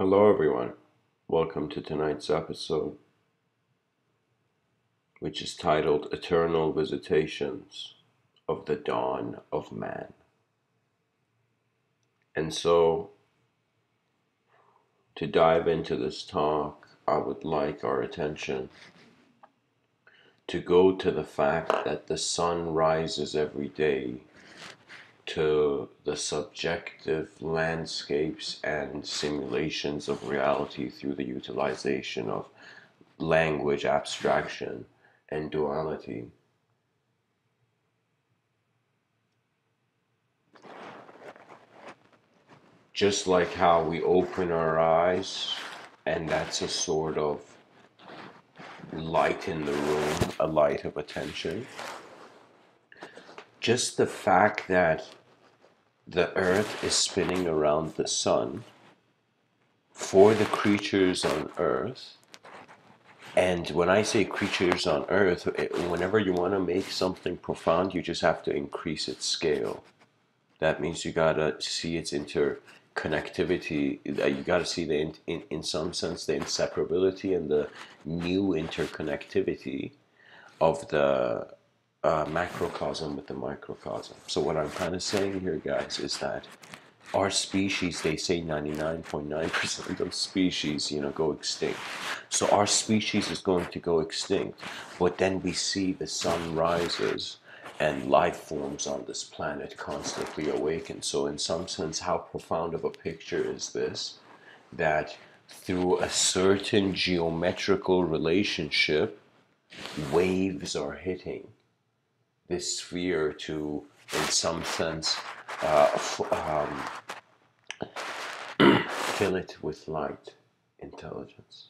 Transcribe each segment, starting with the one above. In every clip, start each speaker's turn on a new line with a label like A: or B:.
A: Hello, everyone. Welcome to tonight's episode, which is titled Eternal Visitations of the Dawn of Man. And so, to dive into this talk, I would like our attention to go to the fact that the sun rises every day to the subjective landscapes and simulations of reality through the utilization of language abstraction and duality. Just like how we open our eyes, and that's a sort of light in the room, a light of attention. Just the fact that the earth is spinning around the sun for the creatures on earth. And when I say creatures on earth, it, whenever you want to make something profound, you just have to increase its scale. That means you gotta see its interconnectivity. Uh, you gotta see the, in, in, in some sense, the inseparability and the new interconnectivity of the uh, macrocosm with the microcosm. So what I'm kind of saying here, guys, is that our species, they say 99.9% of species, you know, go extinct. So our species is going to go extinct, but then we see the sun rises and life forms on this planet constantly awaken. So in some sense, how profound of a picture is this? That through a certain geometrical relationship, waves are hitting this sphere to, in some sense, uh, um, fill it with light, intelligence.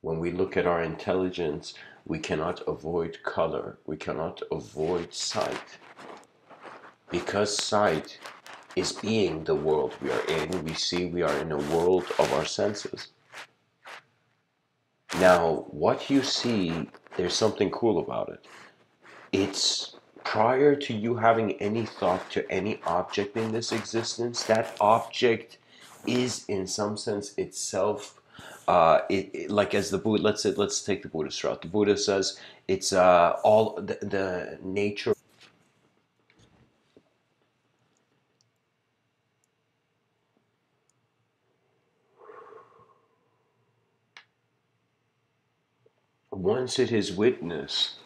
A: When we look at our intelligence, we cannot avoid color, we cannot avoid sight. Because sight is being the world we are in, we see we are in a world of our senses. Now, what you see, there's something cool about it it's prior to you having any thought to any object in this existence, that object is in some sense itself uh, it, it, like as the Buddha, let's say, let's take the Buddhist route. The Buddha says it's uh, all the, the nature. Once it is witnessed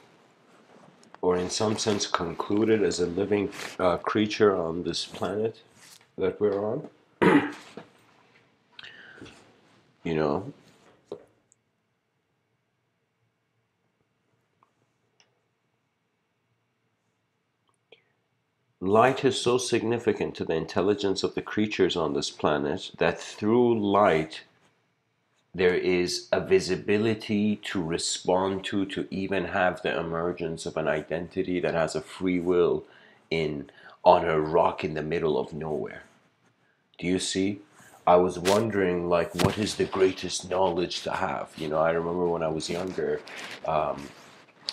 A: or in some sense concluded as a living uh, creature on this planet that we're on. you know, light is so significant to the intelligence of the creatures on this planet that through light there is a visibility to respond to, to even have the emergence of an identity that has a free will in on a rock in the middle of nowhere. Do you see? I was wondering, like, what is the greatest knowledge to have? You know, I remember when I was younger. Um,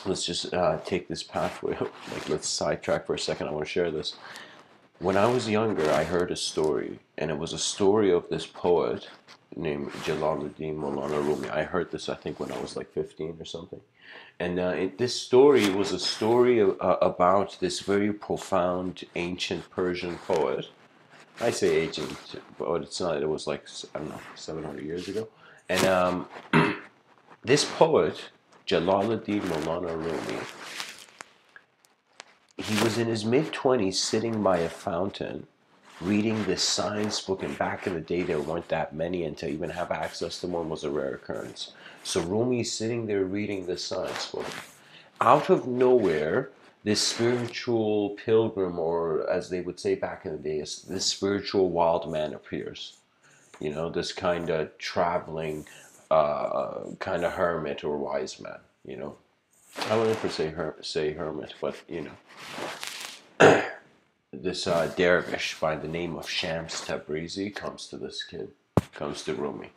A: let's just uh, take this pathway. like, let's sidetrack for a second. I want to share this. When I was younger, I heard a story, and it was a story of this poet named Jalaluddin Maulana Rumi. I heard this, I think, when I was like 15 or something. And uh, it, this story was a story uh, about this very profound ancient Persian poet. I say ancient, but it's not. It was like, I don't know, 700 years ago. And um, this poet, Jalaluddin Maulana Rumi, he was in his mid 20s sitting by a fountain reading this science book, and back in the day, there weren't that many, and to even have access to one was a rare occurrence. So Rumi's sitting there reading this science book. Out of nowhere, this spiritual pilgrim, or as they would say back in the days, this spiritual wild man appears. You know, this kind of traveling, uh, kind of hermit or wise man. You know, I wouldn't ever say her- say hermit, but you know this uh, dervish by the name of Shams Tabrizi comes to this kid, comes to Rumi,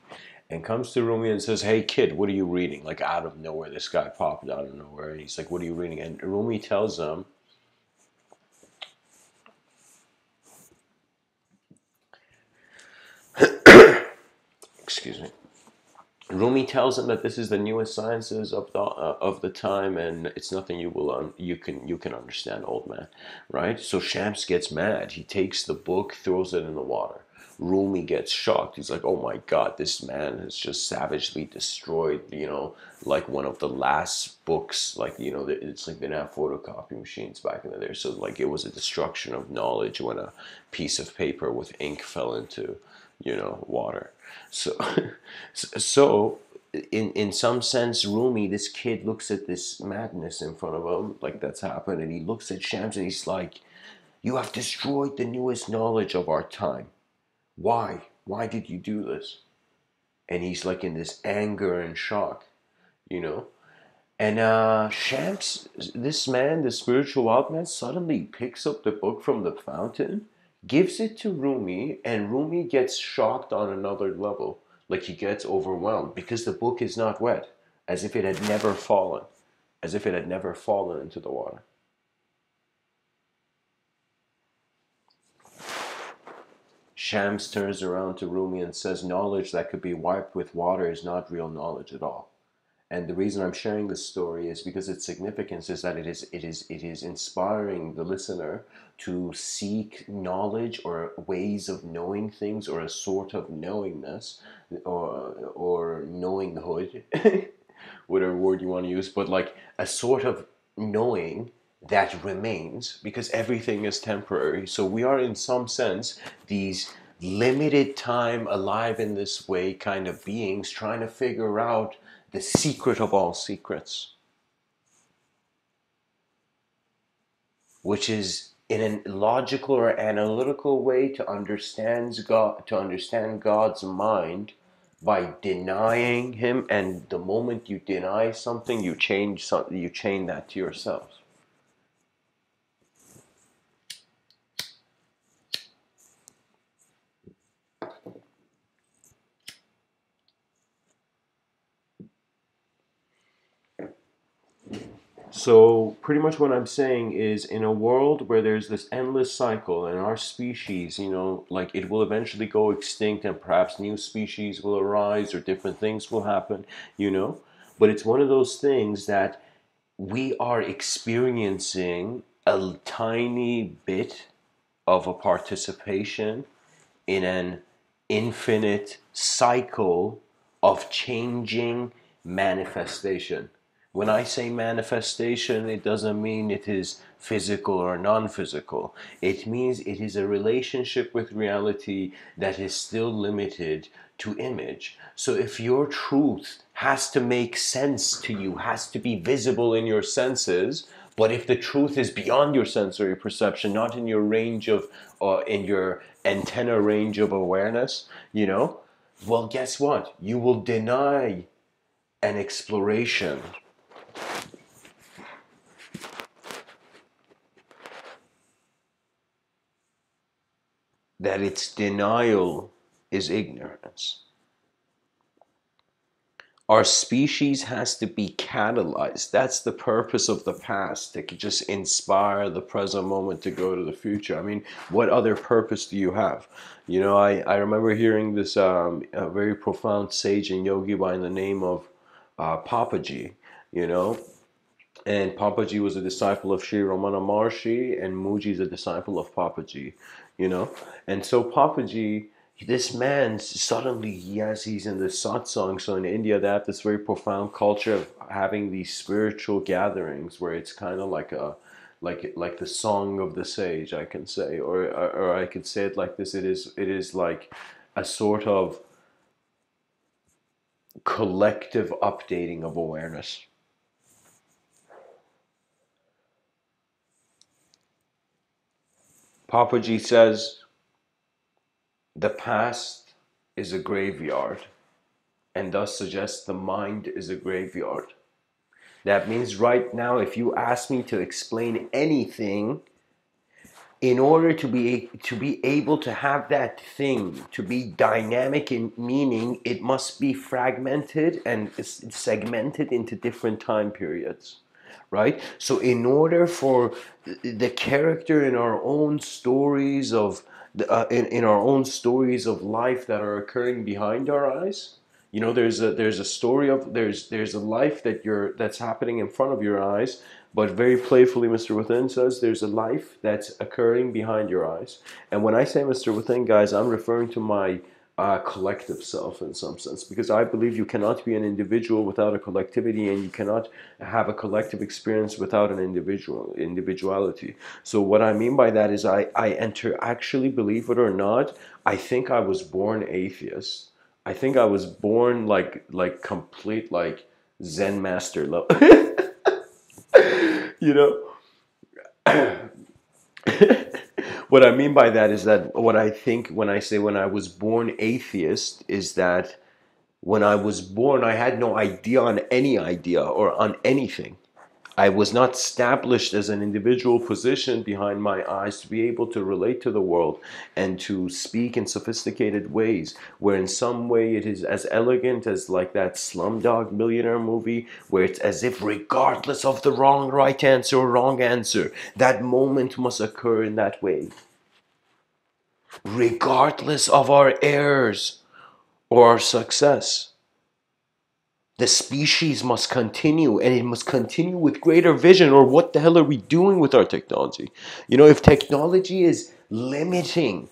A: and comes to Rumi and says, "Hey kid, what are you reading?" Like out of nowhere, this guy popped out of nowhere, and he's like, "What are you reading?" And Rumi tells him. Rumi tells him that this is the newest sciences of the uh, of the time, and it's nothing you will un- you can you can understand, old man, right? So Shams gets mad. He takes the book, throws it in the water. Rumi gets shocked. He's like, "Oh my God, this man has just savagely destroyed, you know, like one of the last books. Like, you know, it's like they didn't have photocopy machines back in the day, so like it was a destruction of knowledge when a piece of paper with ink fell into, you know, water. So, so in in some sense, Rumi, this kid looks at this madness in front of him, like that's happened, and he looks at Shams and he's like, "You have destroyed the newest knowledge of our time." Why? Why did you do this? And he's like in this anger and shock, you know? And uh, Shams, this man, the spiritual wild man, suddenly picks up the book from the fountain, gives it to Rumi, and Rumi gets shocked on another level. Like he gets overwhelmed because the book is not wet, as if it had never fallen, as if it had never fallen into the water. Shams turns around to Rumi and says, Knowledge that could be wiped with water is not real knowledge at all. And the reason I'm sharing this story is because its significance is that it is it is it is inspiring the listener to seek knowledge or ways of knowing things or a sort of knowingness or or knowinghood, whatever word you want to use, but like a sort of knowing that remains because everything is temporary. So we are, in some sense, these limited time alive in this way kind of beings trying to figure out the secret of all secrets, which is in a logical or analytical way to understand God to understand God's mind by denying him. And the moment you deny something you change something you chain that to yourselves So, pretty much what I'm saying is in a world where there's this endless cycle and our species, you know, like it will eventually go extinct and perhaps new species will arise or different things will happen, you know, but it's one of those things that we are experiencing a tiny bit of a participation in an infinite cycle of changing manifestation when I say manifestation, it doesn't mean it is physical or non physical. It means it is a relationship with reality that is still limited to image. So if your truth has to make sense to you, has to be visible in your senses, but if the truth is beyond your sensory perception, not in your range of, uh, in your antenna range of awareness, you know, well, guess what? You will deny an exploration that its denial is ignorance. Our species has to be catalyzed. That's the purpose of the past, to just inspire the present moment to go to the future. I mean, what other purpose do you have? You know, I, I remember hearing this um, very profound sage and yogi by the name of uh, Papaji, you know, and Papaji was a disciple of Sri Ramana Maharshi, and Mooji is a disciple of Papaji you know. And so Papaji, this man suddenly, yes, he's in the satsang. So in India, they have this very profound culture of having these spiritual gatherings where it's kind of like a like like the song of the sage i can say or, or or i could say it like this it is it is like a sort of collective updating of awareness Papaji says the past is a graveyard and thus suggests the mind is a graveyard. That means right now, if you ask me to explain anything, in order to be to be able to have that thing to be dynamic in meaning, it must be fragmented and segmented into different time periods right? So, in order for the character in our own stories of uh, in, in our own stories of life that are occurring behind our eyes, You know, there's a there's a story of there's there's a life that you're that's happening in front of your eyes, but very playfully, Mr. Within says there's a life that's occurring behind your eyes. And when I say Mr. Within, guys, I'm referring to my uh, collective self in some sense because I believe you cannot be an individual without a collectivity and you cannot have a collective experience without an individual individuality. So what I mean by that is I, I enter actually believe it or not, I think I was born atheist. I think I was born like like complete like Zen master level. you know what I mean by that is that what I think when I say when I was born atheist is that when I was born, I had no idea on any idea or on anything. I was not established as an individual physician behind my eyes to be able to relate to the world and to speak in sophisticated ways, where in some way it is as elegant as like that Slumdog Millionaire movie, where it's as if regardless of the wrong right answer or wrong answer, that moment must occur in that way. Regardless of our errors or our success the species must continue and it must continue with greater vision or what the hell are we doing with our technology? You know if technology is limiting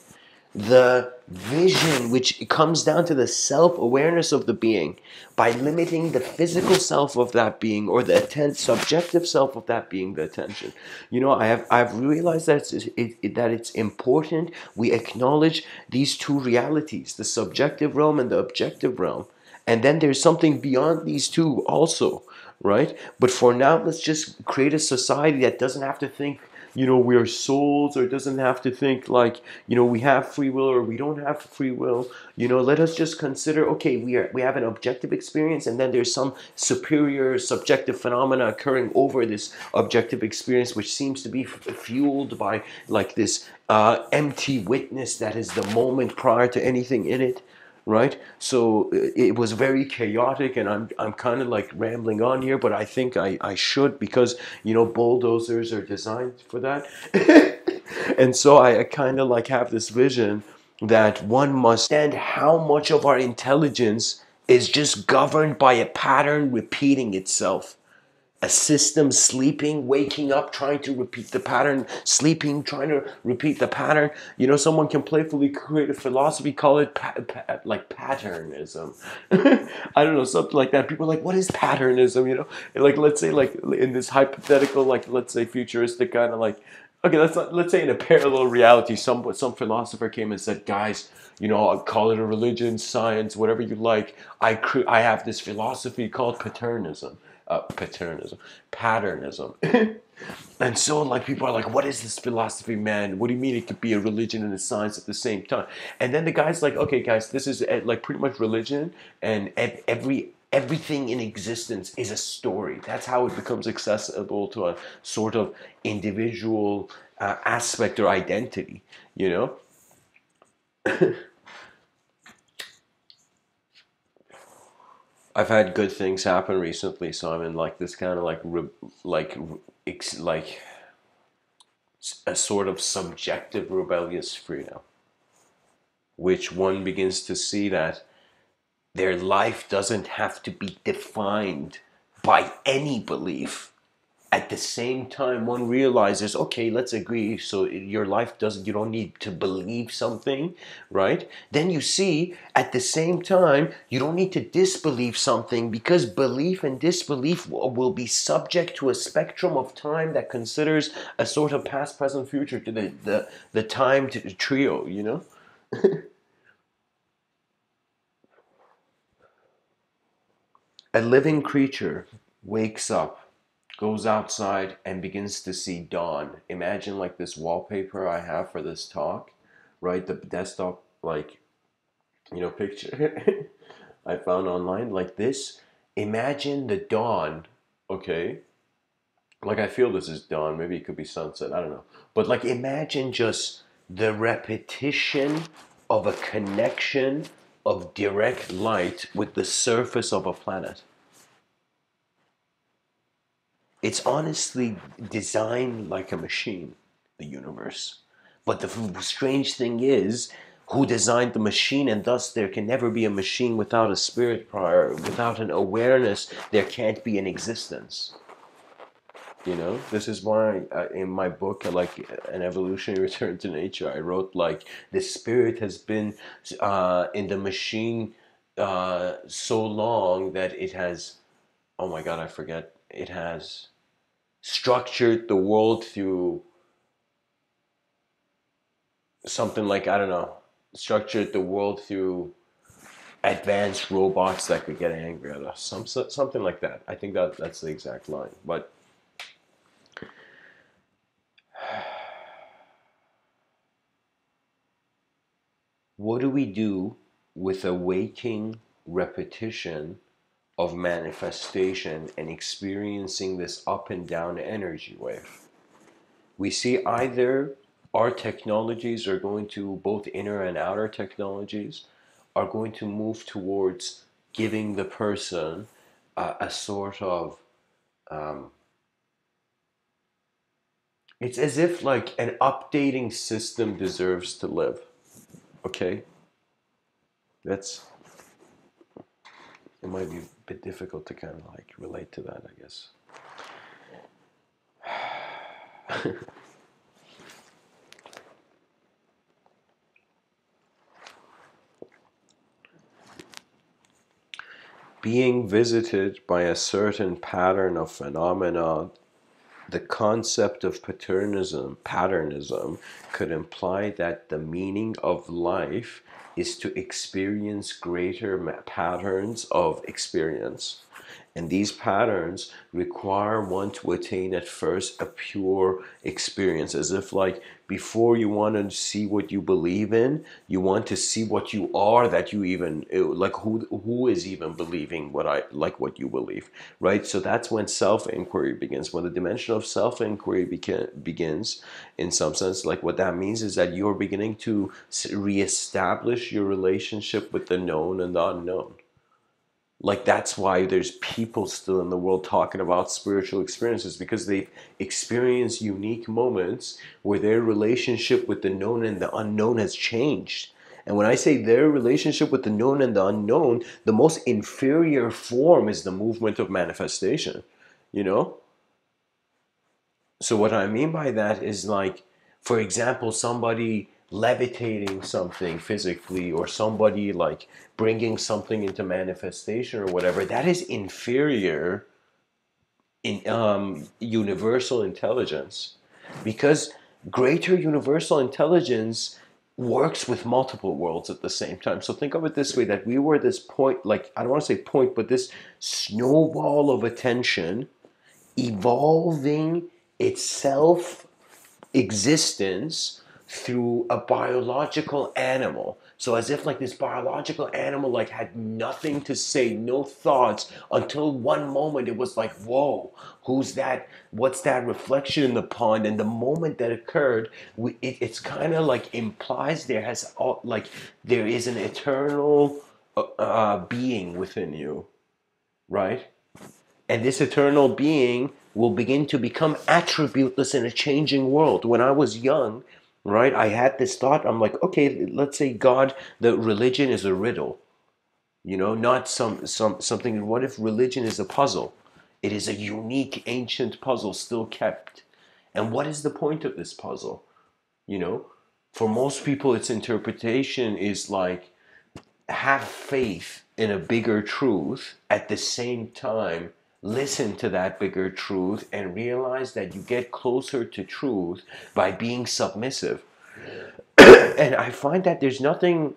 A: the vision which comes down to the self-awareness of the being by limiting the physical self of that being or the atten- subjective self of that being the attention. You know i have i've realized that it's, it, it, that it's important we acknowledge these two realities the subjective realm and the objective realm and then there's something beyond these two also, right? But for now, let's just create a society that doesn't have to think, you know, we're souls or doesn't have to think like, you know, we have free will or we don't have free will. You know, let us just consider, okay, we are we have an objective experience and then there's some superior subjective phenomena occurring over this objective experience, which seems to be fueled by like this uh, empty witness that is the moment prior to anything in it right? So it was very chaotic, and I'm I'm kind of like rambling on here, but I think I I should because you know bulldozers are designed for that, and so I, I kind of like have this vision that one must understand how much of our intelligence is just governed by a pattern repeating itself a system sleeping, waking up, trying to repeat the pattern, sleeping, trying to repeat the pattern. You know, someone can playfully create a philosophy, call it pa- pa- like patternism. I don't know, something like that. People are like, what is patternism? You know, like let's say like in this hypothetical, like let's say futuristic kind of like, okay, let's let's say in a parallel reality, some some philosopher came and said, guys. You know, I'll call it a religion, science, whatever you like. I I have this philosophy called patternism uh, patternism, and so, like, people are like, what is this philosophy, man? What do you mean it could be a religion and a science at the same time? And then the guy's like, okay, guys, this is uh, like pretty much religion, and every everything in existence is a story. That's how it becomes accessible to a sort of individual uh, aspect or identity, you know? I've had good things happen recently, so I'm in like this kind of like re- like ex- like a sort of subjective rebellious freedom, which one begins to see that their life doesn't have to be defined by any belief at the same time one realizes okay let's agree so your life doesn't you don't need to believe something right? Then you see at the same time you don't need to disbelieve something because belief and disbelief will be subject to a spectrum of time that considers a sort of past present future to the the, the time to the trio you know? A living creature wakes up goes outside and begins to see dawn. Imagine like this wallpaper I have for this talk, right? The desktop, like, you know, picture I found online, like this. Imagine the dawn, okay? Like, I feel this is dawn. Maybe it could be sunset. I don't know. But, like, imagine just the repetition of a connection of direct light with the surface of a planet it's honestly designed like a machine, the universe. But the strange thing is, who designed the machine, and thus there can never be a machine without a spirit prior, without an awareness, there can't be an existence. You know, this is why uh, in my book, like an evolutionary return to nature, I wrote like the spirit has been uh, in the machine uh, so long that it has, oh my God, I forget, it has structured the world through something like I don't know, structured the world through advanced robots that could get angry at us, some something like that. I think that that's the exact line, but what do we do with a waking repetition of manifestation and experiencing this up and down energy wave? We see either our technologies are going to, both inner and outer technologies, are going to move towards giving the person a, sort of um, it's as if like an updating system deserves to live Okay. That's it might be bit difficult to kind of like relate to that, I guess. Being visited by a certain pattern of phenomena the concept of patternism, patternism, could imply that the meaning of life is to experience greater patterns of experience. And these patterns require one to attain at first a pure experience, as if like before you want to see what you believe in, you want to see what you are that you even eh, like who who is even believing what I like what you believe, right? So that's when self-inquiry begins. When the dimension of self-inquiry begins, in some sense, like what that means is that you're beginning to reestablish your relationship with the known and the unknown like that's why there's people still in the world talking about spiritual experiences because they've experienced unique moments where their relationship with the known and the unknown has changed. And when i say their relationship with the known and the unknown the most inferior form is the movement of manifestation you know? So what i mean by that is like for example somebody levitating something physically or somebody like bringing something into manifestation or whatever that is inferior in um, universal intelligence. Because greater universal intelligence works with multiple worlds at the same time. So think of it this way that we were this point like i don't want to say point but this snowball of attention evolving itself existence through a biological animal. So as if like this biological animal like had nothing to say, no thoughts until one moment it was like, whoa, who's that? What's that reflection in the pond? And the moment that occurred, we, it, it's kind of like implies there has all, like there is an eternal uh, uh, being within you, right? And this eternal being will begin to become attributeless in a changing world. When I was young, right? I had this thought. I'm like, okay, let's say God, the religion is a riddle, you know, not some some something. What if religion is a puzzle? It is a unique ancient puzzle still kept. And what is the point of this puzzle? You know, for most people, its interpretation is like have faith in a bigger truth at the same time listen to that bigger truth and realize that you get closer to truth by being submissive. and I find that there's nothing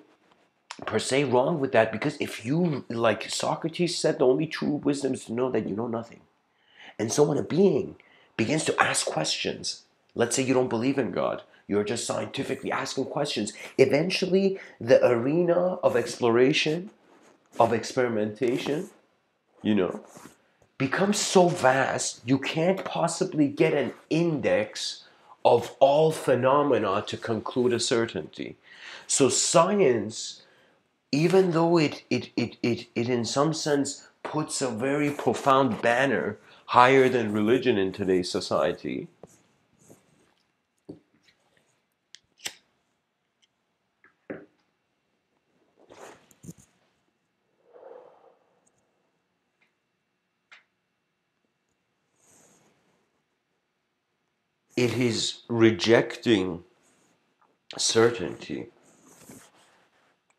A: per se wrong with that because if you, like Socrates said, the only true wisdom is to know that you know nothing. And so when a being begins to ask questions, let's say you don't believe in God, you're just scientifically asking questions, eventually the arena of exploration, of experimentation, you know, becomes so vast you can't possibly get an index of all phenomena to conclude a certainty. So science, even though it, it, it, it, it in some sense puts a very profound banner higher than religion in today's society, it is rejecting certainty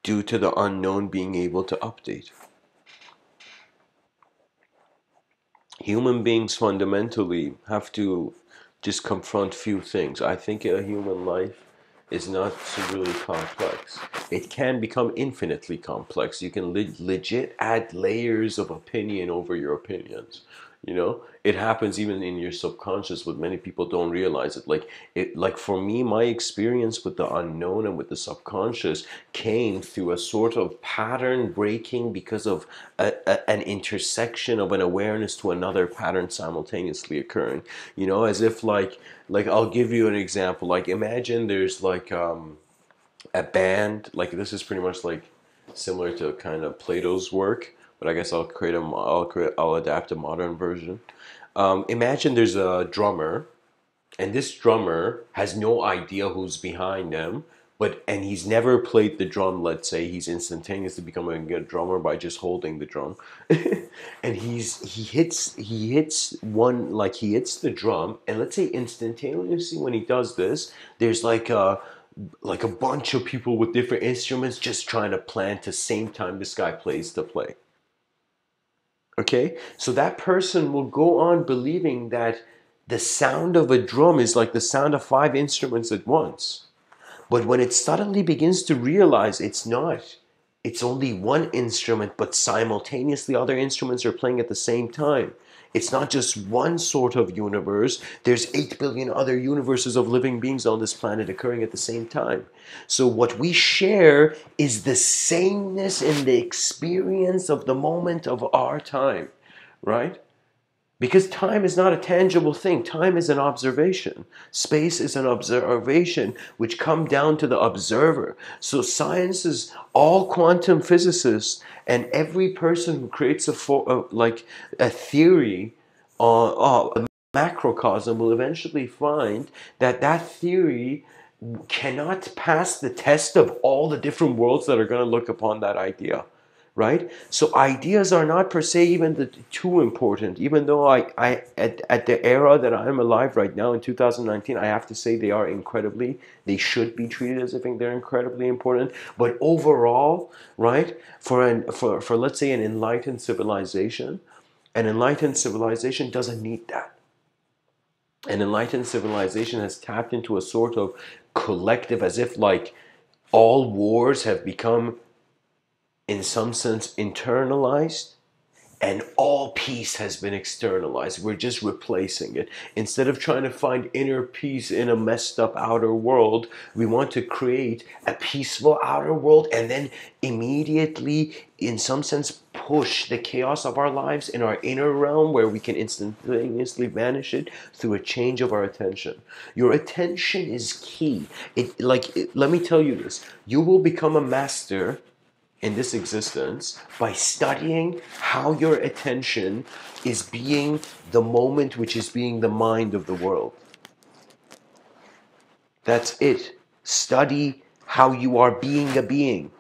A: due to the unknown being able to update. Human beings fundamentally have to just confront few things. I think a human life is not really complex. It can become infinitely complex. You can le- legit add layers of opinion over your opinions you know? It happens even in your subconscious but many people don't realize it. Like it like for me my experience with the unknown and with the subconscious came through a sort of pattern breaking because of a, a, an intersection of an awareness to another pattern simultaneously occurring. You know as if like like i'll give you an example. Like imagine there's like um a band. Like this is pretty much like similar to kind of plato's work but I guess I'll create a I'll create I'll adapt a modern version. Um, imagine there's a drummer, and this drummer has no idea who's behind them, but and he's never played the drum. Let's say he's instantaneously becoming a good drummer by just holding the drum, and he's he hits he hits one like he hits the drum, and let's say instantaneously when he does this, there's like a like a bunch of people with different instruments just trying to plan to same time this guy plays to play Okay? So that person will go on believing that the sound of a drum is like the sound of five instruments at once. But when it suddenly begins to realize it's not, it's only one instrument, but simultaneously other instruments are playing at the same time. It's not just one sort of universe. There's 8 billion other universes of living beings on this planet occurring at the same time. So what we share is the sameness in the experience of the moment of our time, right? Because time is not a tangible thing. Time is an observation. Space is an observation which come down to the observer. So science is all quantum physicists and every person who creates a for, uh, like a theory on uh, a macrocosm will eventually find that that theory cannot pass the test of all the different worlds that are going to look upon that idea right? So ideas are not per se even the, too important, even though I, I at, at the era that I'm alive right now in 2019, I have to say they are incredibly, they should be treated as if they're incredibly important. But overall, right, for an for, for let's say an enlightened civilization, an enlightened civilization doesn't need that. An enlightened civilization has tapped into a sort of collective, as if like all wars have become in some sense internalized and all peace has been externalized. We're just replacing it. Instead of trying to find inner peace in a messed up outer world, we want to create a peaceful outer world and then immediately, in some sense, push the chaos of our lives in our inner realm where we can instantaneously vanish it through a change of our attention. Your attention is key. It like it, let me tell you this. You will become a master in this existence by studying how your attention is being the moment which is being the mind of the world. That's it. Study how you are being a being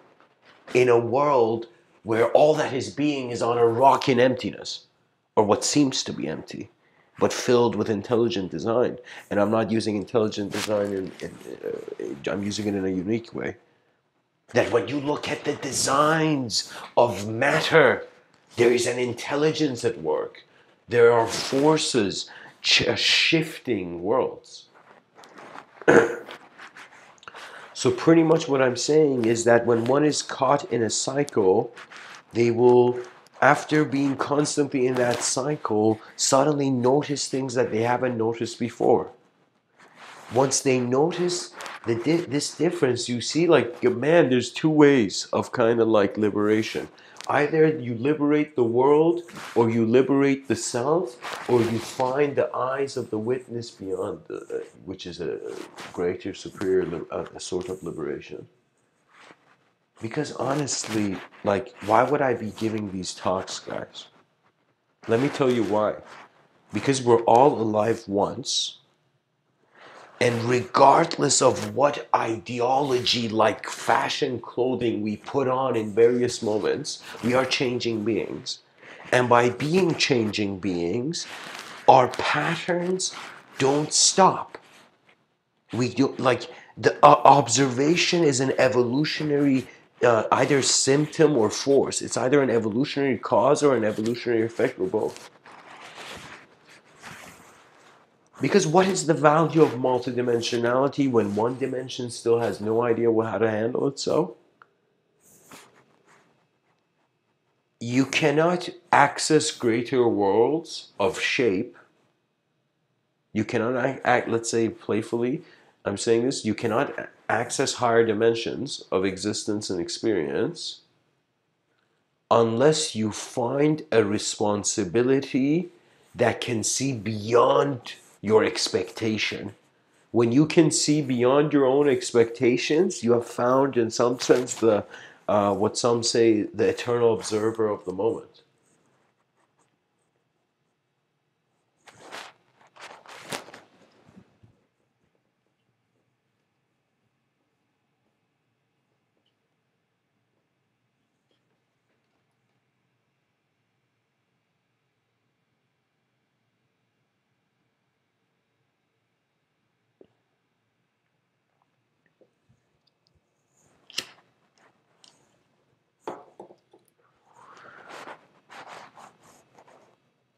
A: in a world where all that is being is on a rock in emptiness, or what seems to be empty, but filled with intelligent design. And I'm not using intelligent design, in, in, uh, I'm using it in a unique way that when you look at the designs of matter, there is an intelligence at work. There are forces shifting worlds. so, pretty much what I'm saying is that when one is caught in a cycle, they will, after being constantly in that cycle, suddenly notice things that they haven't noticed before. Once they notice the di- this difference you see like man there's two ways of kind of like liberation. Either you liberate the world or you liberate the self or you find the eyes of the witness beyond the, uh, which is a greater superior a, a sort of liberation. Because honestly like why would i be giving these talks guys? Let me tell you why. Because we're all alive once and regardless of what ideology like fashion clothing we put on in various moments, we are changing beings. And by being changing beings, our patterns don't stop. we do like the uh, observation is an evolutionary uh, either symptom or force. It's either an evolutionary cause or an evolutionary effect or both. Because what is the value of multidimensionality when one dimension still has no idea how to handle itself? You cannot access greater worlds of shape. You cannot act, let's say playfully, I'm saying this, you cannot access higher dimensions of existence and experience unless you find a responsibility that can see beyond your expectation. When you can see beyond your own expectations, you have found, in some sense, the uh, what some say the eternal observer of the moment.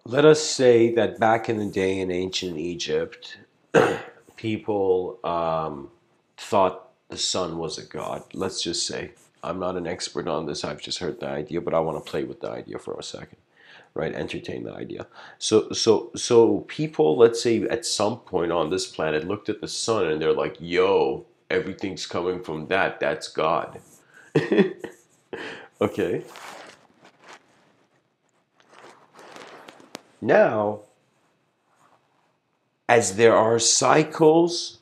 A: Let us say that back in the day in ancient Egypt, people um, thought the sun was a god. Let's just say. I'm not an expert on this, I've just heard the idea, but I want to play with the idea for a second. Right, entertain the idea. So, so, so people, let's say, at some point on this planet, looked at the sun and they're like, "Yo, everything's coming from that. That's God." okay, Now, as there are cycles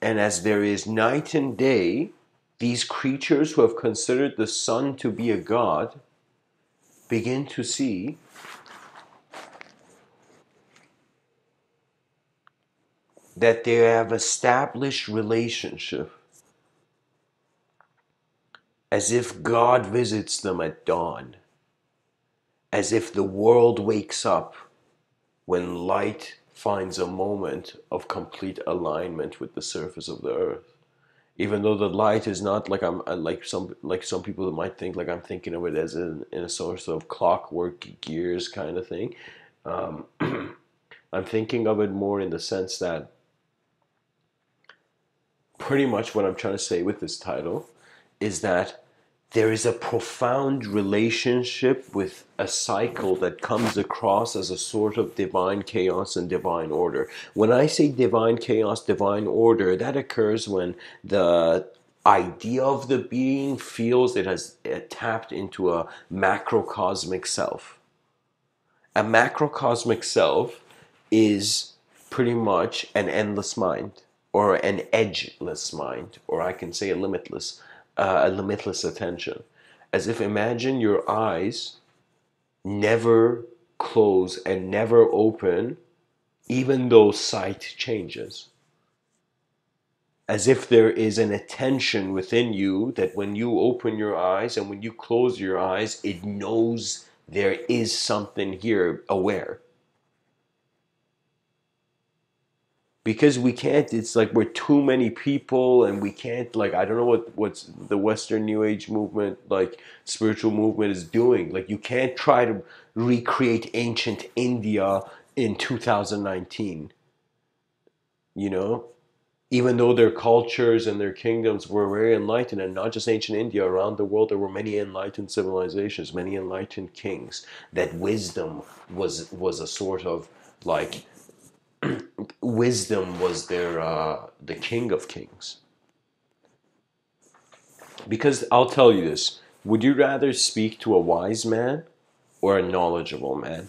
A: and as there is night and day, these creatures who have considered the sun to be a god begin to see that they have established relationship as if God visits them at dawn, as if the world wakes up when light finds a moment of complete alignment with the surface of the earth even though the light is not like I'm like some like some people might think like I'm thinking of it as in, in a sort of clockwork gears kind of thing. Um, I'm thinking of it more in the sense that pretty much what I'm trying to say with this title is that there is a profound relationship with a cycle that comes across as a sort of divine chaos and divine order. When I say divine chaos, divine order, that occurs when the idea of the being feels it has uh, tapped into a macrocosmic self. A macrocosmic self is pretty much an endless mind or an edgeless mind, or I can say a limitless uh, a limitless attention. As if imagine your eyes never close and never open, even though sight changes. As if there is an attention within you that when you open your eyes and when you close your eyes, it knows there is something here aware. Because we can't it's like we're too many people and we can't like i don't know what what's the western new age movement like spiritual movement is doing. Like you can't try to recreate ancient india in 2019 you know? Even though their cultures and their kingdoms were very enlightened and not just ancient india around the world there were many enlightened civilizations many enlightened kings that wisdom was was a sort of like wisdom was their uh, the king of kings. Because I'll tell you this: Would you rather speak to a wise man or a knowledgeable man?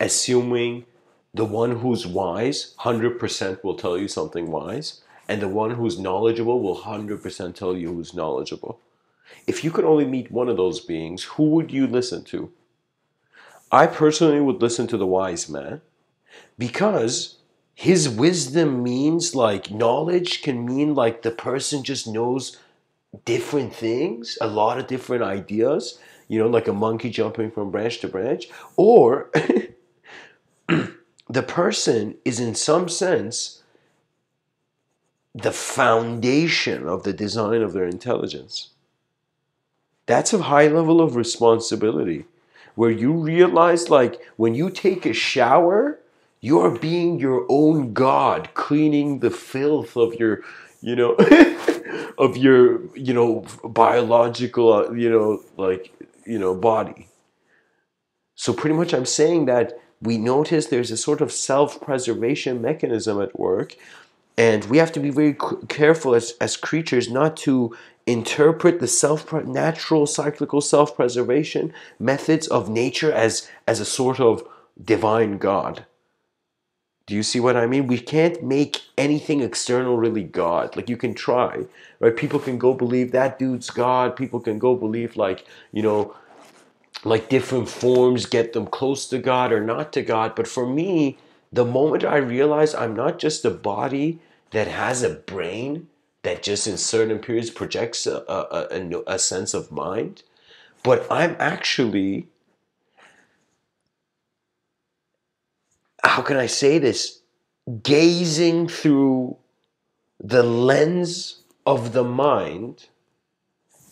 A: Assuming the one who's wise, hundred percent will tell you something wise, and the one who's knowledgeable will hundred percent tell you who's knowledgeable. If you could only meet one of those beings, who would you listen to? I personally would listen to the wise man because his wisdom means like knowledge can mean like the person just knows different things, a lot of different ideas, you know, like a monkey jumping from branch to branch, or the person is in some sense the foundation of the design of their intelligence. That's a high level of responsibility where you realize, like, when you take a shower, you're being your own God, cleaning the filth of your, you know, of your, you know, biological, uh, you know, like, you know, body. So pretty much I'm saying that we notice there's a sort of self-preservation mechanism at work and we have to be very careful as, as creatures not to interpret the self natural cyclical self-preservation methods of nature as as a sort of divine god do you see what i mean? We can't make anything external really god. Like you can try right? People can go believe that dude's god. People can go believe like you know like different forms get them close to god or not to god. But for me the moment i realize i'm not just a body that has a brain that just in certain periods projects a, a, a, a sense of mind, but I'm actually, how can I say this, gazing through the lens of the mind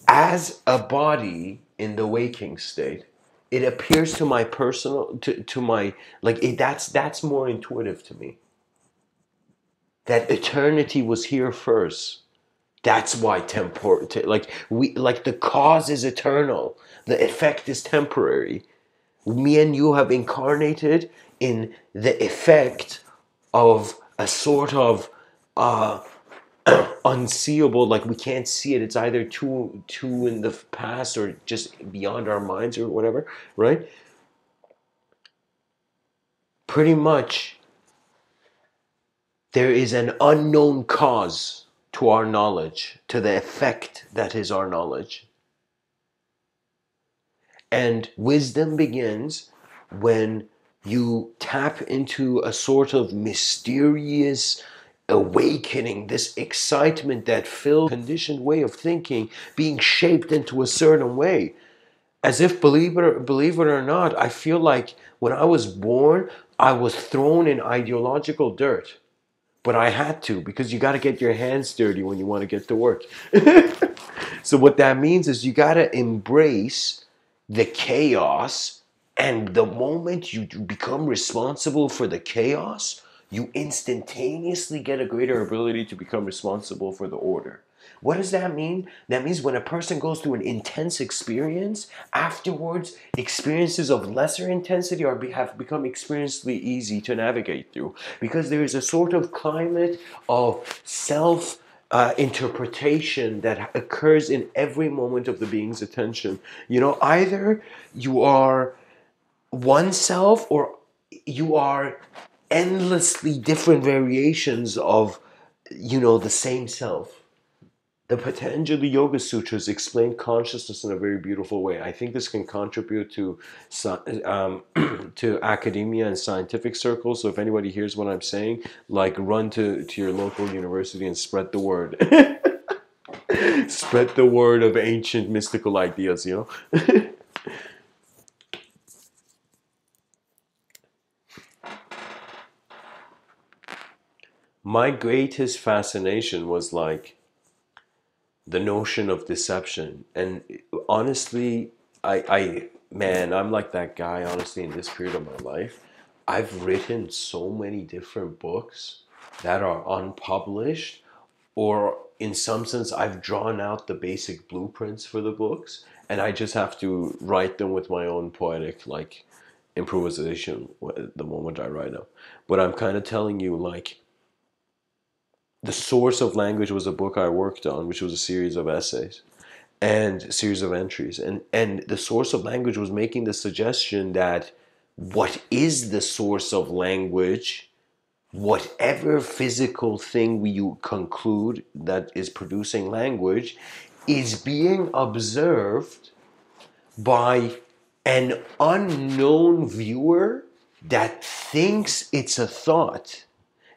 A: as a body in the waking state it appears to my personal to, to my like it, that's that's more intuitive to me. That eternity was here first. That's why tempor like we like the cause is eternal, the effect is temporary. Me and you have incarnated in the effect of a sort of uh, unseeable, like we can't see it. It's either too too in the past or just beyond our minds or whatever, right? Pretty much, there is an unknown cause to our knowledge, to the effect that is our knowledge. And wisdom begins when you tap into a sort of mysterious awakening, this excitement that filled, conditioned way of thinking being shaped into a certain way. As if believe it or believe it or not, I feel like when I was born, I was thrown in ideological dirt but I had to because you got to get your hands dirty when you want to get to work. so what that means is you got to embrace the chaos and the moment you become responsible for the chaos, you instantaneously get a greater ability to become responsible for the order. What does that mean? That means when a person goes through an intense experience, afterwards, experiences of lesser intensity are have become experiencedly easy to navigate through because there is a sort of climate of self uh, interpretation that occurs in every moment of the being's attention. You know, either you are oneself or you are endlessly different variations of, you know, the same self. The Patanjali Yoga Sutras explain consciousness in a very beautiful way. I think this can contribute to um, to academia and scientific circles. So if anybody hears what I'm saying, like run to, to your local university and spread the word. spread the word of ancient mystical ideas, you know? My greatest fascination was like the notion of deception. And honestly, I, I, man, I'm like that guy, honestly, in this period of my life. I've written so many different books that are unpublished, or in some sense, I've drawn out the basic blueprints for the books, and I just have to write them with my own poetic, like, improvisation the moment I write them. But I'm kind of telling you, like, the source of language was a book I worked on, which was a series of essays and series of entries. And and the source of language was making the suggestion that what is the source of language, whatever physical thing we conclude that is producing language, is being observed by an unknown viewer that thinks it's a thought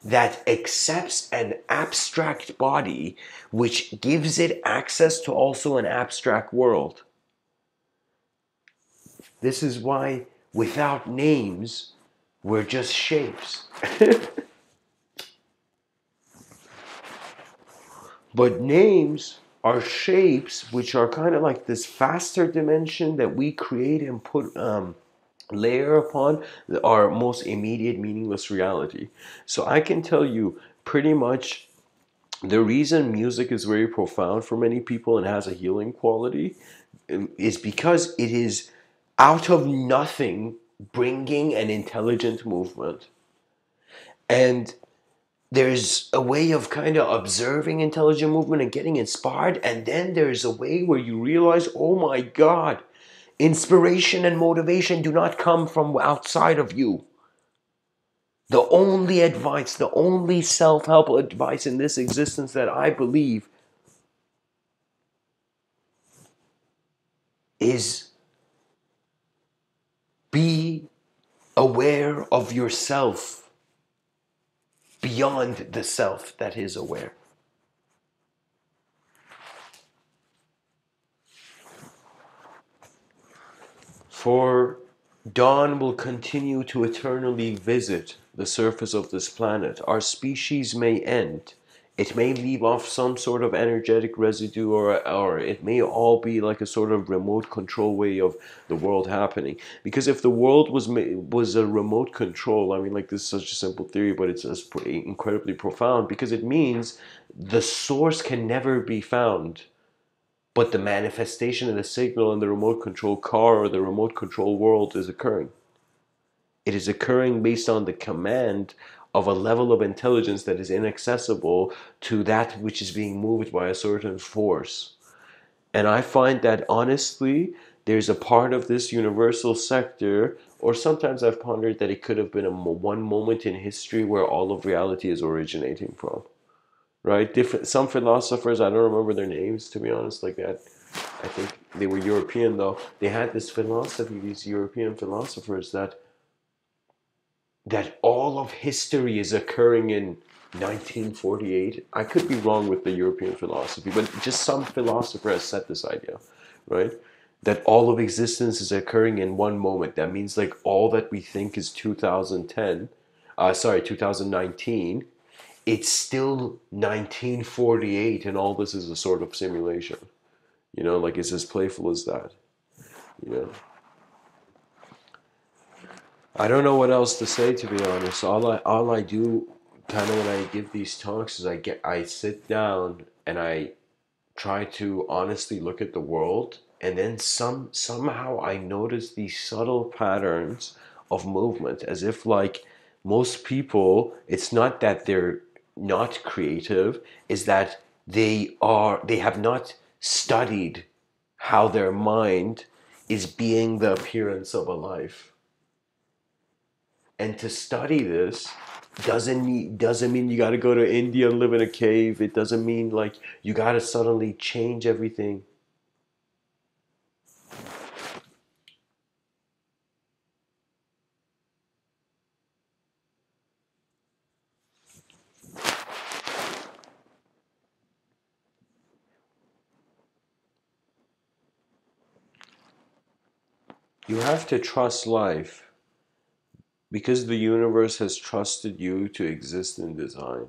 A: that accepts an abstract body which gives it access to also an abstract world. This is why without names, we're just shapes. But names are shapes which are kind of like this faster dimension that we create and put um, layer upon our most immediate meaningless reality. So I can tell you pretty much the reason music is very profound for many people and has a healing quality um, is because it is out of nothing bringing an intelligent movement. And there's a way of kind of observing intelligent movement and getting inspired. And then there's a way where you realize, oh my God, inspiration and motivation do not come from outside of you. The only advice, the only self help advice in this existence that I believe is be aware of yourself beyond the self that is aware. For dawn will continue to eternally visit the surface of this planet. Our species may end. It may leave off some sort of energetic residue, or, or it may all be like a sort of remote control way of the world happening. Because if the world was was a remote control, I mean, like this is such a simple theory, but it's incredibly profound because it means the source can never be found but the manifestation of the signal in the remote control car or the remote control world is occurring. It is occurring based on the command of a level of intelligence that is inaccessible to that which is being moved by a certain force. And I find that honestly, there's a part of this universal sector, or sometimes I've pondered that it could have been a one moment in history where all of reality is originating from. Right? Different some philosophers, I don't remember their names to be honest, like that. I think they were European though. They had this philosophy, these European philosophers that that all of history is occurring in 1948. I could be wrong with the European philosophy, but just some philosopher has set this idea, right? That all of existence is occurring in one moment. That means like all that we think is 2010, uh, sorry, 2019, it's still 1948, and all this is a sort of simulation. You know, like it's as playful as that. You know. I don't know what else to say to be honest. All I all I do kind of when I give these talks is I get I sit down and I try to honestly look at the world and then some somehow I notice these subtle patterns of movement as if like most people it's not that they're not creative is that they are they have not studied how their mind is being the appearance of a life and to study this doesn't mean doesn't mean you got to go to India and live in a cave. It doesn't mean like you got to suddenly change everything. You have to trust life because the universe has trusted you to exist in design.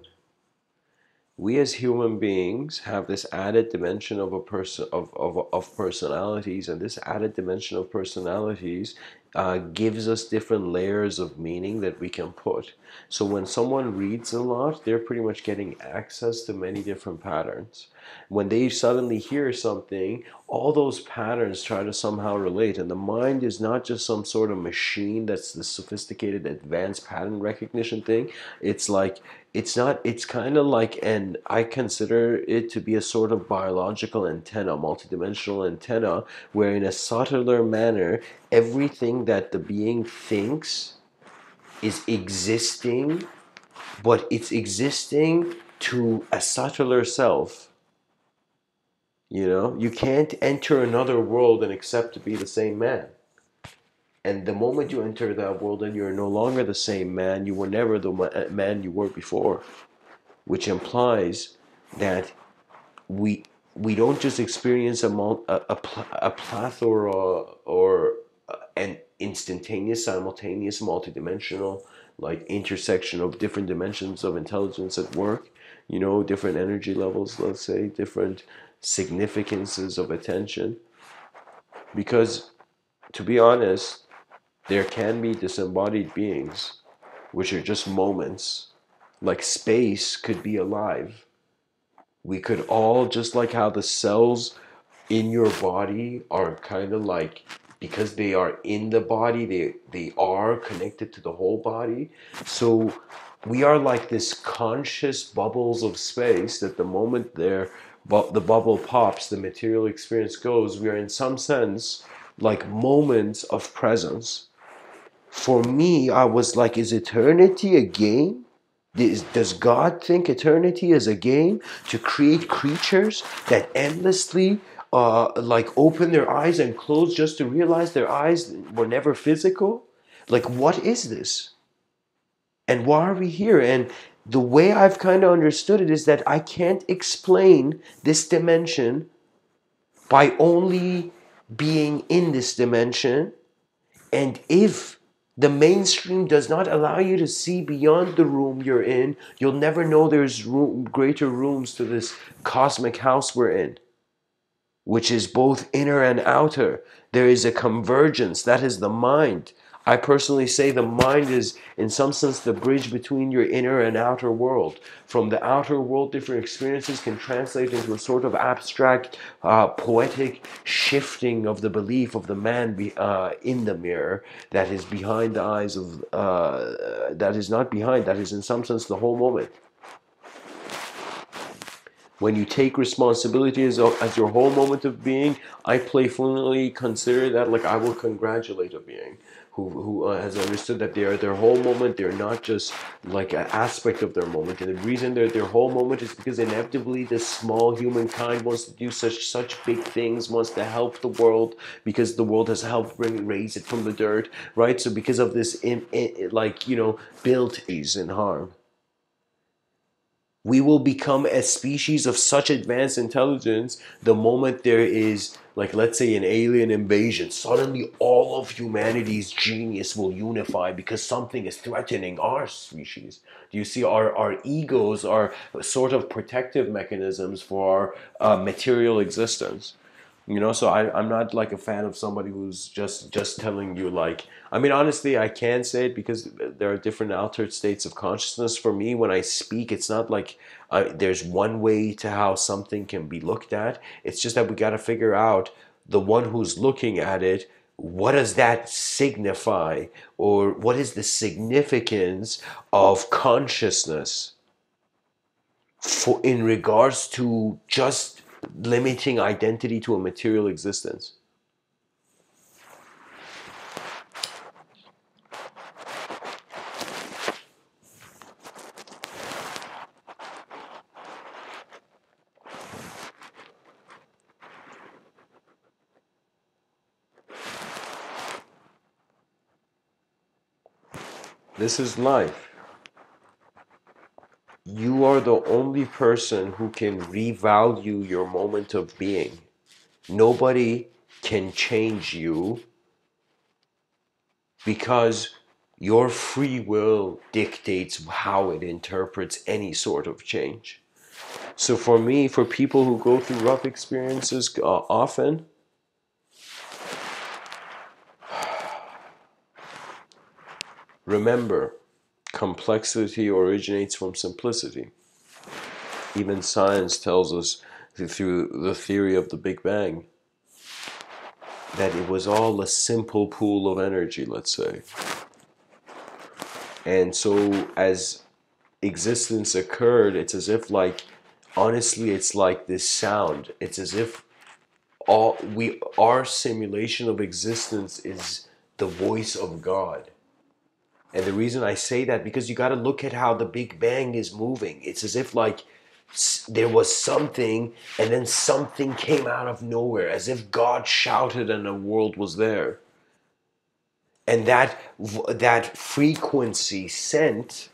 A: We as human beings have this added dimension of a person of, of, of personalities, and this added dimension of personalities uh, gives us different layers of meaning that we can put. So when someone reads a lot, they're pretty much getting access to many different patterns. When they suddenly hear something, all those patterns try to somehow relate. And the mind is not just some sort of machine that's the sophisticated advanced pattern recognition thing. It's like, it's not, it's kind of like, and I consider it to be a sort of biological antenna, multidimensional antenna, where in a subtler manner, everything that the being thinks is existing, but it's existing to a subtler self. You know, you can't enter another world and accept to be the same man. And the moment you enter that world and you're no longer the same man, you were never the uh, man you were before, which implies that we we don't just experience a, a, a, a plethora or an instantaneous, simultaneous, multidimensional like intersection of different dimensions of intelligence at work you know different energy levels let's say different significances of attention. Because to be honest there can be disembodied beings which are just moments. Like space could be alive. We could all just like how the cells in your body are kind of like because they are in the body they they are connected to the whole body. So we are like this conscious bubbles of space that the moment there but the bubble pops the material experience goes. We are in some sense like moments of presence. For me i was like is eternity a game? Does God think eternity is a game to create creatures that endlessly uh, like open their eyes and close just to realize their eyes were never physical? Like, what is this? And why are we here? And the way I've kind of understood it is that I can't explain this dimension by only being in this dimension. And if the mainstream does not allow you to see beyond the room you're in. You'll never know there's room, greater rooms to this cosmic house we're in, which is both inner and outer. There is a convergence. That is the mind. I personally say the mind is, in some sense, the bridge between your inner and outer world. From the outer world, different experiences can translate into a sort of abstract, uh, poetic shifting of the belief of the man be, uh, in the mirror that is behind the eyes of, uh, that is not behind, that is in some sense the whole moment. When you take responsibility as, a, as your whole moment of being, I playfully consider that like I will congratulate a being who, who uh, has understood that they are their whole moment. They're not just like an aspect of their moment. And the reason they're their whole moment is because inevitably this small humankind wants to do such such big things, wants to help the world because the world has helped bring raise it from the dirt, right? So because of this, in, in like you know, built ease and harm we will become a species of such advanced intelligence the moment there is like let's say an alien invasion. Suddenly all of humanity's genius will unify because something is threatening our species. Do you see? Our, our egos are sort of protective mechanisms for our uh, material existence you know so I, i'm not like a fan of somebody who's just just telling you like i mean honestly i can say it because there are different altered states of consciousness. For me when i speak it's not like uh, there's one way to how something can be looked at. It's just that we got to figure out the one who's looking at it what does that signify? Or what is the significance of consciousness for in regards to just limiting identity to a material existence. This is life are the only person who can revalue your moment of being. Nobody can change you because your free will dictates how it interprets any sort of change. So, for me, for people who go through rough experiences uh, often, remember complexity originates from simplicity. Even science tells us through the theory of the Big Bang that it was all a simple pool of energy, let's say. And so as existence occurred, it's as if like honestly it's like this sound. It's as if all we our simulation of existence is the voice of God. And the reason I say that because you got to look at how the Big Bang is moving. It's as if like there was something and then something came out of nowhere as if God shouted and the world was there. And that that frequency sent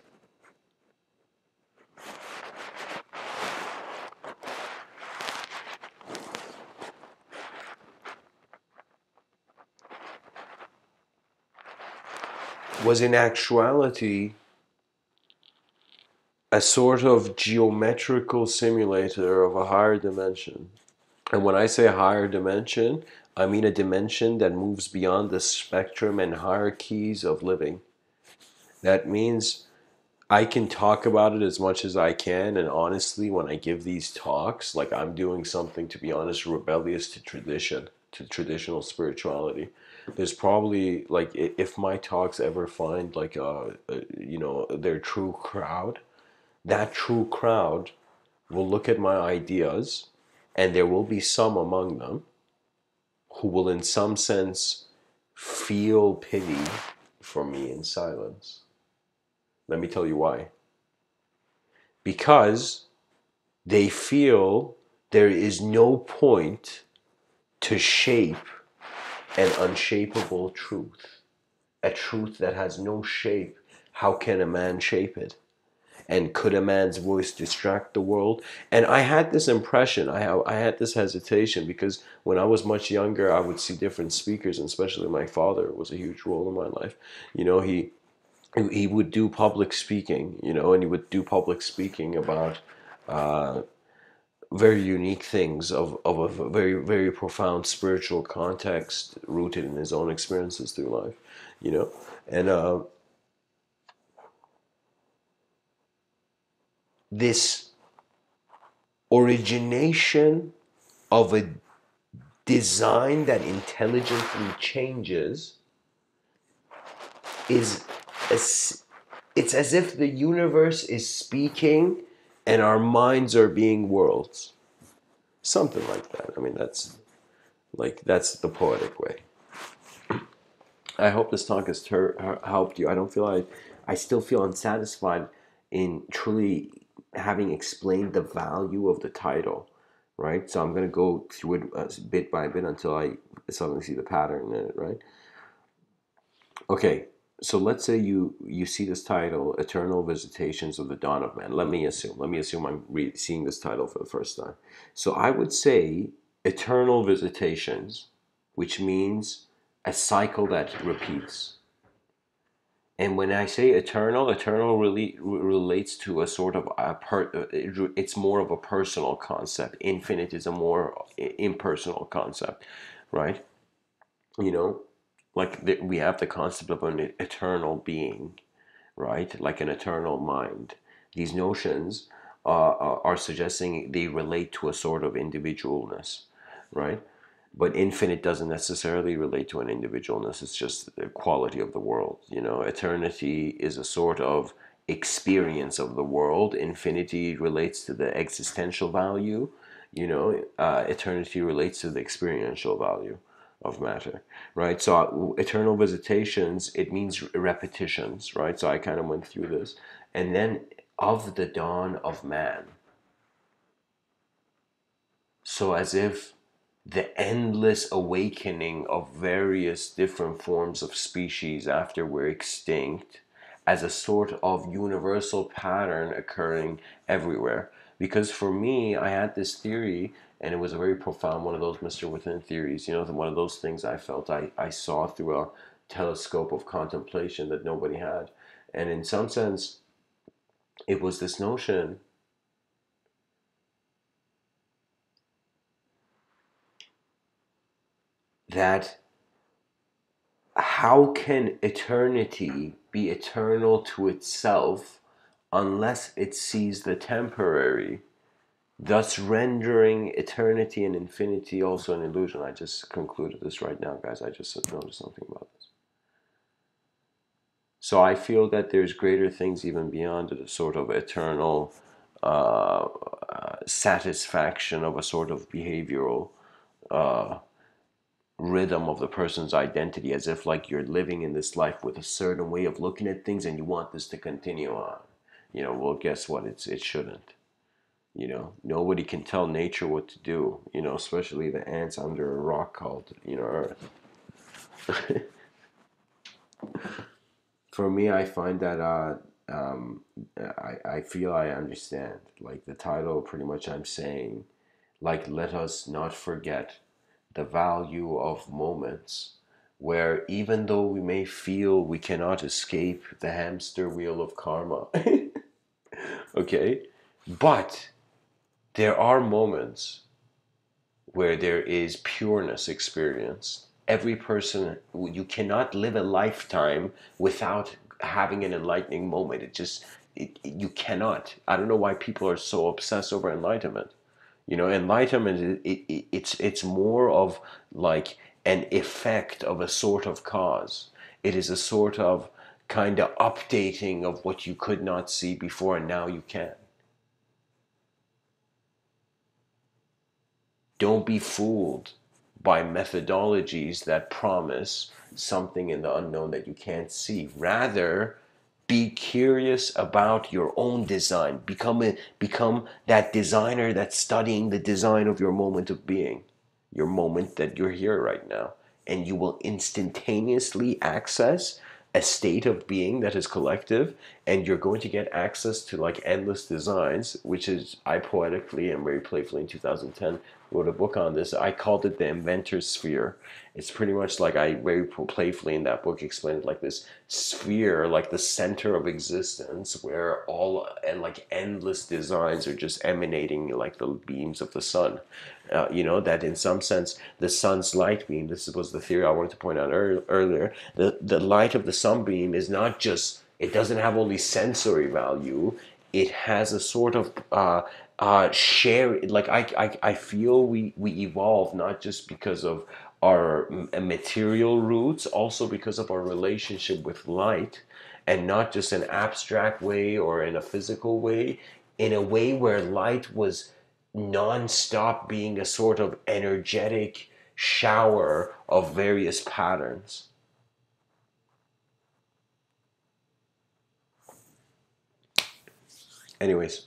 A: was in actuality a sort of geometrical simulator of a higher dimension. And when I say higher dimension, I mean a dimension that moves beyond the spectrum and hierarchies of living. That means I can talk about it as much as I can, and honestly, when I give these talks, like I'm doing something, to be honest, rebellious to tradition, to traditional spirituality. There's probably like if my talks ever find like a, a you know their true crowd, that true crowd will look at my ideas, and there will be some among them who will, in some sense, feel pity for me in silence. Let me tell you why. Because they feel there is no point to shape an unshapable truth, a truth that has no shape. How can a man shape it? And could a man's voice distract the world? And I had this impression, I, I had this hesitation because when I was much younger, I would see different speakers, and especially my father was a huge role in my life. You know, he he would do public speaking, you know, and he would do public speaking about uh, very unique things of, of a very, very profound spiritual context rooted in his own experiences through life, you know. And uh, this origination of a design that intelligently changes is as, it's as if the universe is speaking and our minds are being worlds. Something like that. I mean that's like that's the poetic way. I hope this talk has ter- helped you. I don't feel like i still feel unsatisfied in truly having explained the value of the title, right? So I'm going to go through it uh, bit by bit until I suddenly see the pattern in it, right? Okay, so let's say you you see this title, Eternal Visitations of the Dawn of Man. Let me assume. Let me assume I'm seeing this title for the first time. So I would say Eternal Visitations, which means a cycle that repeats and when I say eternal, eternal really relates to a sort of a per, uh, it's more of a personal concept. Infinite is a more impersonal concept, right? You know, like the, we have the concept of an eternal being, right? Like an eternal mind. These notions uh, are suggesting they relate to a sort of individualness, right? But infinite doesn't necessarily relate to an individualness. It's just the quality of the world you know? Eternity is a sort of experience of the world. Infinity relates to the existential value you know? Uh, eternity relates to the experiential value of matter right? So uh, eternal visitations it means repetitions right? So i kind of went through this. And then of the dawn of man so as if the endless awakening of various different forms of species after we're extinct as a sort of universal pattern occurring everywhere. Because for me, I had this theory, and it was a very profound one of those Mr. Within theories, you know, one of those things I felt I, I saw through a telescope of contemplation that nobody had. And in some sense, it was this notion that how can eternity be eternal to itself unless it sees the temporary, thus rendering eternity and infinity also an illusion? I just concluded this right now, guys. I just noticed something about this. So I feel that there's greater things even beyond a sort of eternal uh, uh, satisfaction of a sort of behavioral uh, rhythm of the person's identity as if like you're living in this life with a certain way of looking at things and you want this to continue on. You know well guess what? It's it shouldn't. You know nobody can tell nature what to do you know especially the ants under a rock called you know earth. For me i find that uh um, I, I feel I understand. Like the title, pretty much I'm saying, like, let us not forget the value of moments where even though we may feel we cannot escape the hamster wheel of karma, okay, but there are moments where there is pureness experienced. Every person, you cannot live a lifetime without having an enlightening moment. It just, it, you cannot. I don't know why people are so obsessed over enlightenment. You know, enlightenment, it, it's, it's more of like an effect of a sort of cause. It is a sort of kind of updating of what you could not see before and now you can. Don't be fooled by methodologies that promise something in the unknown that you can't see. Rather, be curious about your own design. Become a, become that designer that's studying the design of your moment of being, your moment that you're here right now, and you will instantaneously access a state of being that is collective and you're going to get access to like endless designs which is i poetically and very playfully in 2010 wrote a book on this. I called it the inventor sphere. It's pretty much like I very playfully in that book explained like this sphere, like the center of existence, where all and like endless designs are just emanating like the beams of the sun. Uh, you know that in some sense the sun's light beam. This was the theory I wanted to point out er- earlier. The the light of the sunbeam is not just it doesn't have only sensory value it has a sort of uh, uh, share like I, I I feel we we evolve not just because of our material roots also because of our relationship with light and not just an abstract way or in a physical way. In a way where light was non-stop being a sort of energetic shower of various patterns. Anyways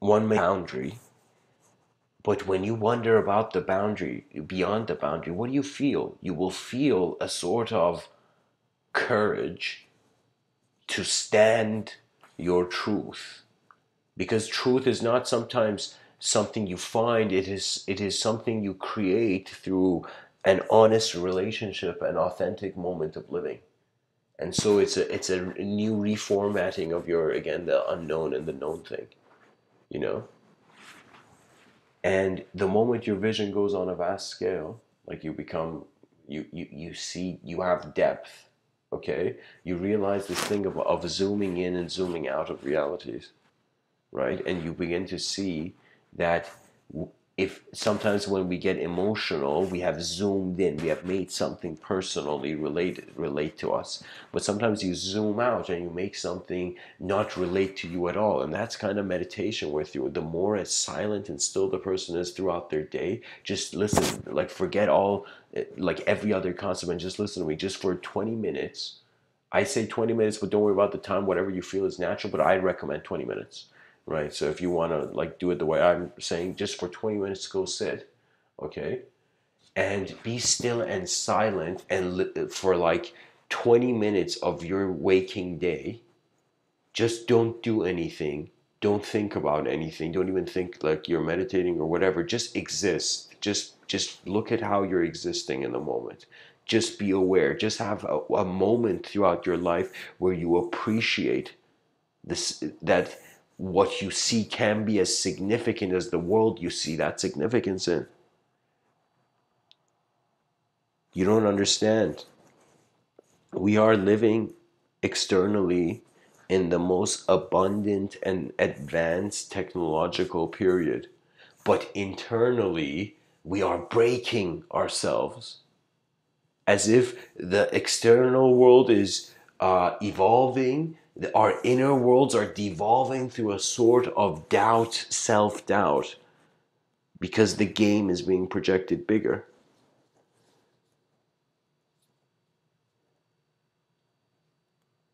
A: one boundary but when you wonder about the boundary beyond the boundary what do you feel? You will feel a sort of courage to stand your truth because truth is not sometimes something you find it is it is something you create through an honest relationship an authentic moment of living. And so it's a it's a new reformatting of your again the unknown and the known thing you know? And the moment your vision goes on a vast scale like you become you you, you see you have depth okay? You realize this thing of, of zooming in and zooming out of realities right? And you begin to see that if sometimes when we get emotional, we have zoomed in, we have made something personally related relate to us. But sometimes you zoom out and you make something not relate to you at all, and that's kind of meditation with you. The more as silent and still the person is throughout their day, just listen. Like forget all, eh, like every other concept, and just listen to me. Just for 20 minutes. I say 20 minutes, but don't worry about the time. Whatever you feel is natural, but I recommend 20 minutes right? So if you want to like do it the way I'm saying, just for 20 minutes, go sit, okay? And be still and silent and li- for like 20 minutes of your waking day. Just don't do anything. Don't think about anything. Don't even think like you're meditating or whatever. Just exist. Just just look at how you're existing in the moment. Just be aware. Just have a, a moment throughout your life where you appreciate this that what you see can be as significant as the world you see that significance in. You don't understand. We are living externally in the most abundant and advanced technological period, but internally we are breaking ourselves as if the external world is uh, evolving our inner worlds are devolving through a sort of doubt, self doubt, because the game is being projected bigger.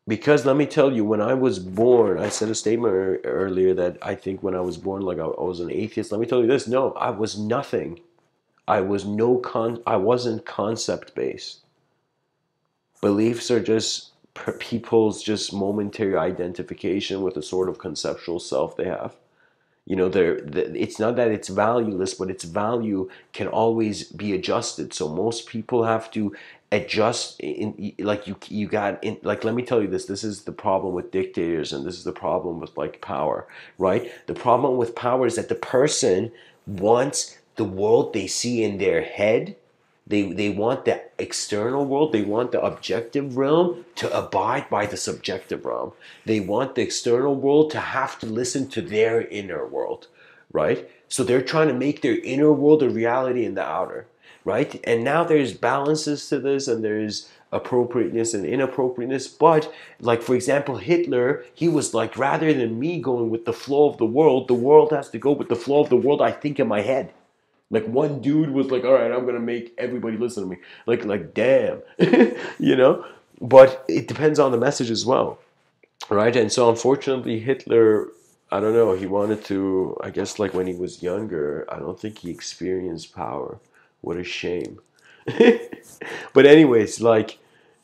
A: Because let me tell you, when I was born, I said a statement earlier that I think when I was born, like I was an atheist. Let me tell you this: no, I was nothing. I was no con. I wasn't concept based. Beliefs are just people's just momentary identification with a sort of conceptual self they have. You know, there. The, it's not that it's valueless, but its value can always be adjusted. So most people have to adjust. In like you, you got in. Like let me tell you this. This is the problem with dictators, and this is the problem with like power. Right. The problem with power is that the person wants the world they see in their head they, they want the external world, they want the objective realm to abide by the subjective realm. They want the external world to have to listen to their inner world, right? So they're trying to make their inner world a reality in the outer, right? And now there's balances to this and there's appropriateness and inappropriateness. But, like, for example, Hitler, he was like, rather than me going with the flow of the world, the world has to go with the flow of the world I think in my head. Like one dude was like, "All right, I'm gonna make everybody listen to me." Like, like, damn, you know. But it depends on the message as well, right? And so, unfortunately, Hitler, I don't know. He wanted to, I guess, like when he was younger. I don't think he experienced power. What a shame. but anyways, like,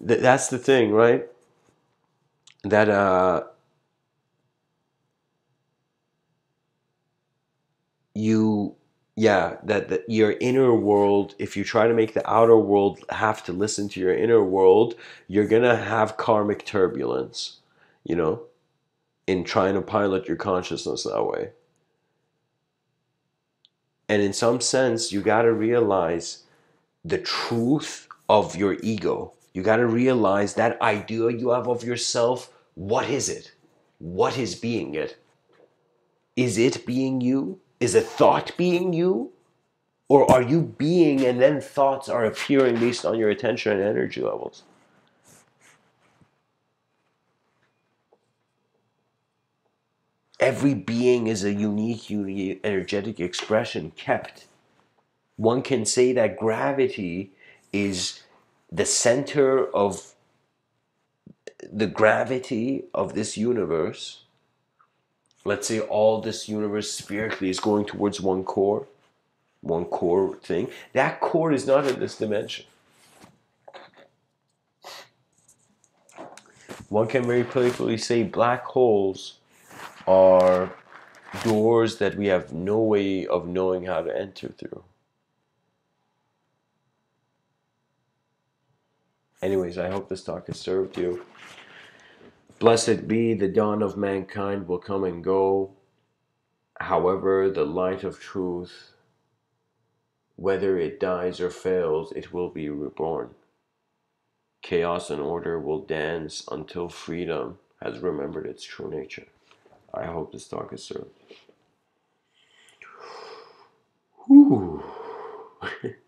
A: th- that's the thing, right? That uh, you yeah that, that your inner world if you try to make the outer world have to listen to your inner world you're gonna have karmic turbulence you know in trying to pilot your consciousness that way. And in some sense you got to realize the truth of your ego. You got to realize that idea you have of yourself. What is it? What is being it? Is it being you is a thought being you? Or are you being and then thoughts are appearing based on your attention and energy levels? Every being is a unique, unique energetic expression kept. One can say that gravity is the center of the gravity of this universe let's say all this universe spherically is going towards one core, one core thing, that core is not in this dimension. One can very playfully say black holes are doors that we have no way of knowing how to enter through. Anyways, I hope this talk has served you. Blessed be the dawn of mankind will come and go. However, the light of truth, whether it dies or fails, it will be reborn. Chaos and order will dance until freedom has remembered its true nature. I hope this talk has served.